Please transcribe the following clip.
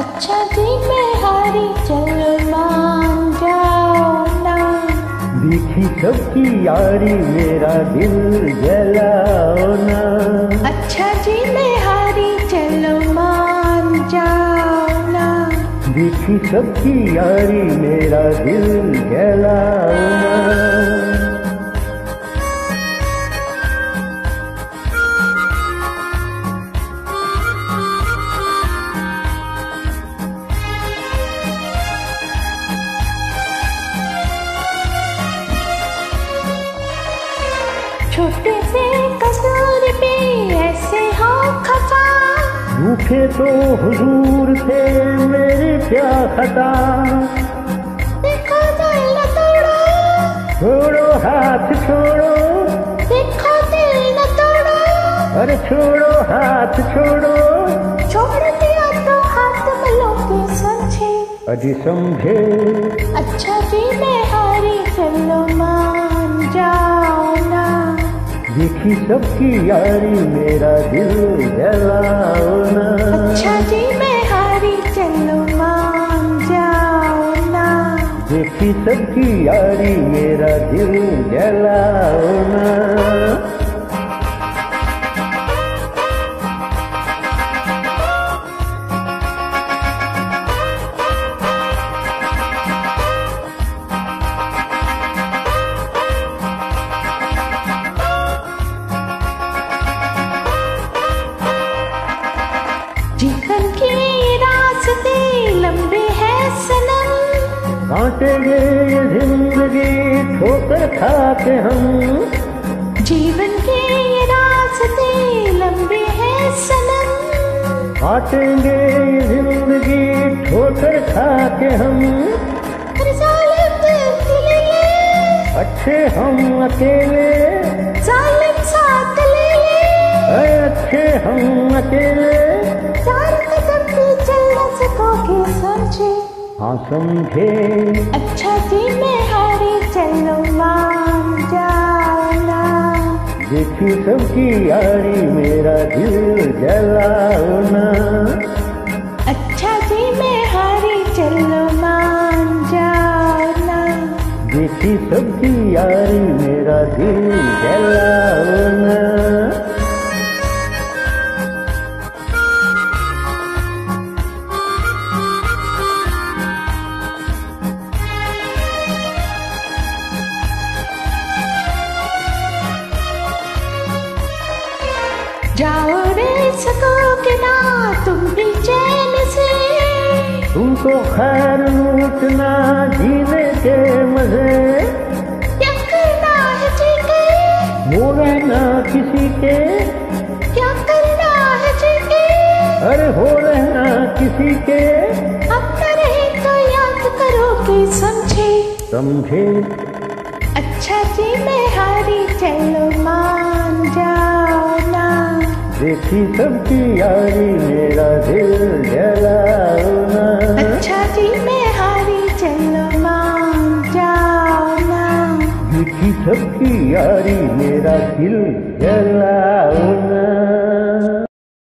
अच्छा जी हारी चलो मान जाओ ना। देखी सबकी यारी मेरा दिल जलाओ ना। अच्छा जी मैं हारी चलो मान जाओ ना। देखी सबकी यारी मेरा दिल जलाओ ना। छोटे से कसूर पे ऐसे हो खफा भूखे तो हुजूर थे मेरी क्या खता। देखो दिल तोड़ो। छोड़ो हाथ छोड़ो। देखो दिल न तोड़ो। अरे छोड़ो हाथ छोड़ो। छोड़ दिया तो हाथ मलो के समझे अजी समझे। अच्छा जी मैं हारी चलो ना देखी सबकी यारी मेरा दिल जलाओ ना। अच्छा जी मैं हारी चलो मान जाओ ना। देखी सबकी यारी मेरा दिल जलाओ जीवन के रास्ते लंबे हैं सनम। काटेंगे ये ज़िंदगी ठोकर खाते हम। जीवन के रास्ते लंबे हैं सनम। काटेंगे ये ज़िंदगी ठोकर खा के हम अच्छे हम अकेले। अच्छे हम अकेले। समझे। हाँ समझे। अच्छा जी मैं हारी चलो मान जाओ ना देखी सबकी यारी मेरा दिल जलाओ ना अच्छा जी मैं हारी चलो मान जाओ ना देखी सबकी यारी मेरा दिल जलाओ जाओ रे सकोगे ना तुम भी चैन से। तुमको खैर लूटना जीने के मज़े। क्या करना है जी के वो रहना किसी के। क्या करना है जी के अरे हो रहना किसी के। अब रहे तो याद करो करोगे समझे। समझे। अच्छा जी मैं हारी चलो ना देखी सबकी यारी मेरा दिल जलाओ ना। अच्छा जी मैं हारी चलो मान जाओ ना। देखी सबकी यारी मेरा दिल जलाओ ना।